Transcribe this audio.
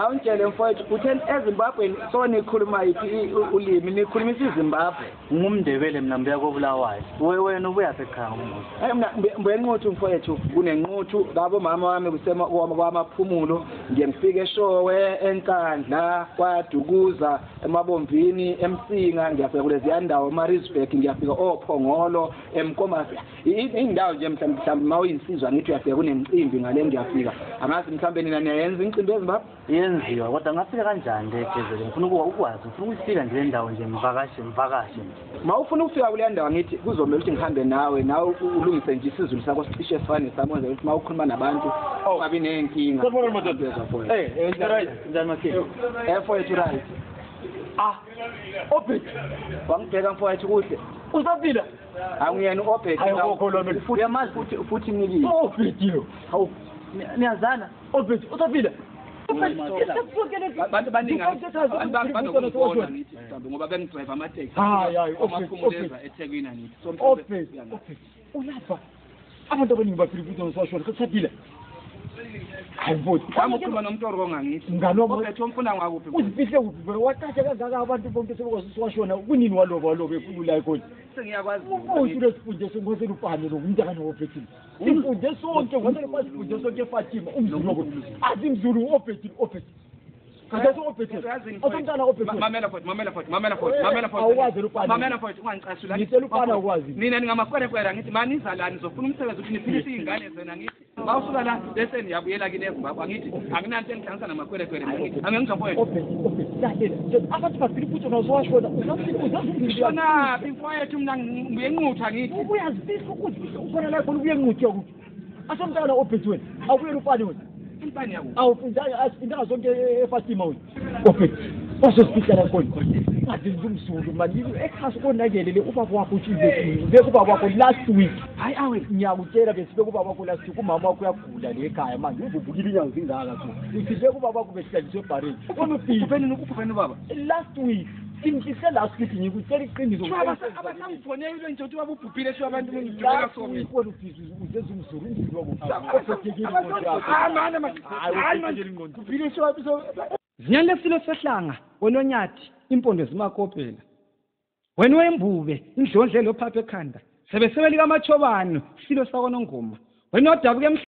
awuntshele mfowethu utheni ezimbabweni so nikhuluma yiphi ulimi nikhulumisa izimbabwe ngumndebele mna mbuya kobulawayo wena ubuyaphi ekhaya umbuzo mbuyenquthu mfowethu kunenquthu kabomama wami kwamaphumulo ngiyemfike eshowe enkandla kwadukuza emabomvini emsinga ngiyafika kuleziya ndawo emarisburg ngiyafika ophongolo emkomasi iy'ndawo nje mhlawumbe mhlawumbe uma uyinsizwa ngithi uyafika kunemcimbi ngale ngiyafika angazi mhlawumbe nina niyayenza imicimbi ezimbabwe yenziwa kodwa ngafika kanjani le jezele ngifuna ukwazi ngifuna ukuyifika nje le ndawo nje ngivakashe ngivakashe nje ma ufuna ukufika kulenda ngithi kuzomela ukuthi ngihambe nawe nawe ulungise nje isizulu sakho sicishe sifane sami enzela ukuthi ma ukhuluma nabantu oh. ungabi ney'nkinga efowethu eh, eh, right ah obhet wangibheka mfowethu kuhle usaphila angiyena u-obhet uyamazi futhi nikile obhet yo hawu niyazana obhet usaphila A, bade ban ding an, an bade ban donkou an an iti, tabou, mwen bade mwen twey pa matek. A, a, a, ope, ope. Mwen kou mwen deva ete gwen an iti. Ope, ope, ope. O la pa. A, bade ban ding an, an bade mwen twey pa matek. amukhuluma nomtori kongangithi ngalobobetha omfuna ngakuphi uzifihle kuphi vele watasha kangaka abantu bonke sebekwasiwashona kunini waloba waloba ekhululayo khona sengiyakwazi ukuthi lesifunde sengwase lupane lo umntana wophethini sifunde sonke ngwase lupane sifunde sonke fatima umzulu wokho athi mzulu ophethini ophethini mamela mamela mamela eh, mamela mamela ungangicasula nina ningamakwerekwere angithi manizalani zofuna umsebenzi ukuthi niphilise iy'ngane zena ngithi bawusuka la bese niyabuyela kilezimbabwe angithi anginani se ngihlanisa namakwerekwere angengizomfowethuabantu bafile ukuthi nauzowashonaonabi mfowethu mna ngibuye nquthi angithi ubuyazifisa ukuthi ukhona la khona ubuye nquthi yakuthi asomntakana obhesi wena awubuyela ufane wena awufinzanga zonke efastima wena obhesi ozosipikela koyo azizumsulu manje ekhasi konakele le ubaba wakho utshize bekubaba wakho last week hayi awe ngiyakutshela besibekubaba wakho last week umama wakho uyagula le ekhaya manje uzevukile inyawo zingaka so uthi bekubaba wakho behlaliswe ebhareni onofiubeninikuphubeni ubaba last week imfihle last week ngikutshela iqinisoabasamfoneyile nje ukuthi baba ubhubhile sho abantu bengiuzezumzulu ubhubhile sho zinyalesilo sehlanga wenonyathi impondo zimakopela wena wembube indlondlelo phapha ekhanda sebesebe likamatshobano silo sakwanongoma wena odabuka